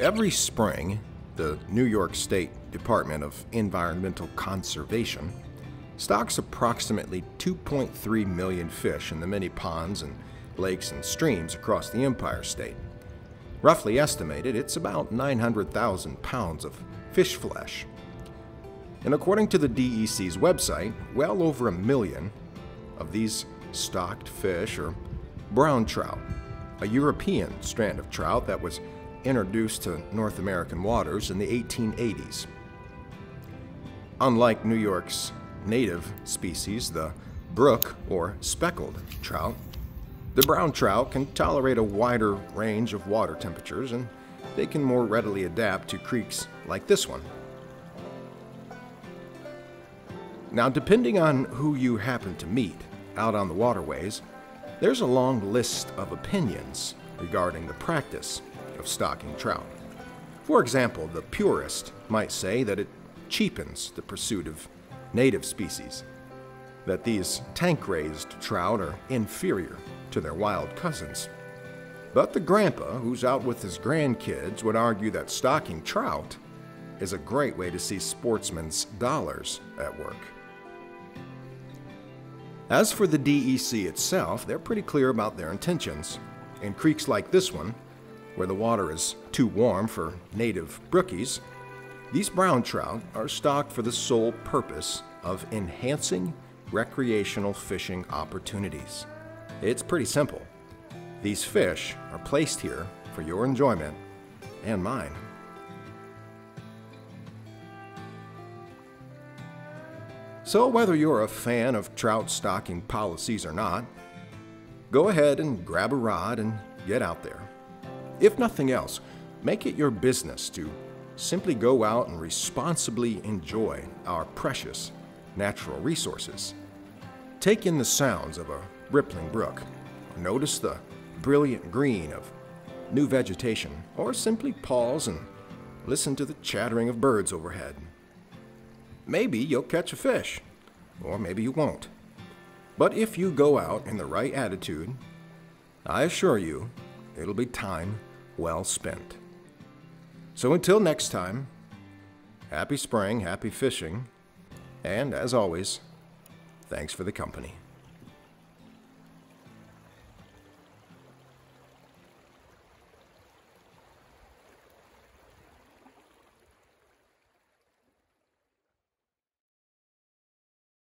Every spring, the New York State Department of Environmental Conservation stocks approximately 2.3 million fish in the many ponds and lakes and streams across the Empire State. Roughly estimated, it's about 900,000 pounds of fish flesh. And according to the DEC's website, well over a million of these stocked fish are brown trout, a European strand of trout that was introduced to North American waters in the 1880s. Unlike New York's native species, the brook or speckled trout, the brown trout can tolerate a wider range of water temperatures and they can more readily adapt to creeks like this one. Now, depending on who you happen to meet out on the waterways, there's a long list of opinions regarding the practice of stocking trout. For example, the purist might say that it cheapens the pursuit of native species, that these tank raised trout are inferior to their wild cousins. But the grandpa, who's out with his grandkids, would argue that stocking trout is a great way to see sportsmen's dollars at work. As for the DEC itself, they're pretty clear about their intentions. In creeks like this one, where the water is too warm for native brookies, these brown trout are stocked for the sole purpose of enhancing recreational fishing opportunities. It's pretty simple. These fish are placed here for your enjoyment and mine. So, whether you're a fan of trout stocking policies or not, go ahead and grab a rod and get out there. If nothing else, make it your business to simply go out and responsibly enjoy our precious natural resources. Take in the sounds of a rippling brook, notice the brilliant green of new vegetation, or simply pause and listen to the chattering of birds overhead. Maybe you'll catch a fish, or maybe you won't. But if you go out in the right attitude, I assure you it'll be time well spent. So until next time, happy spring, happy fishing, and as always, thanks for the company.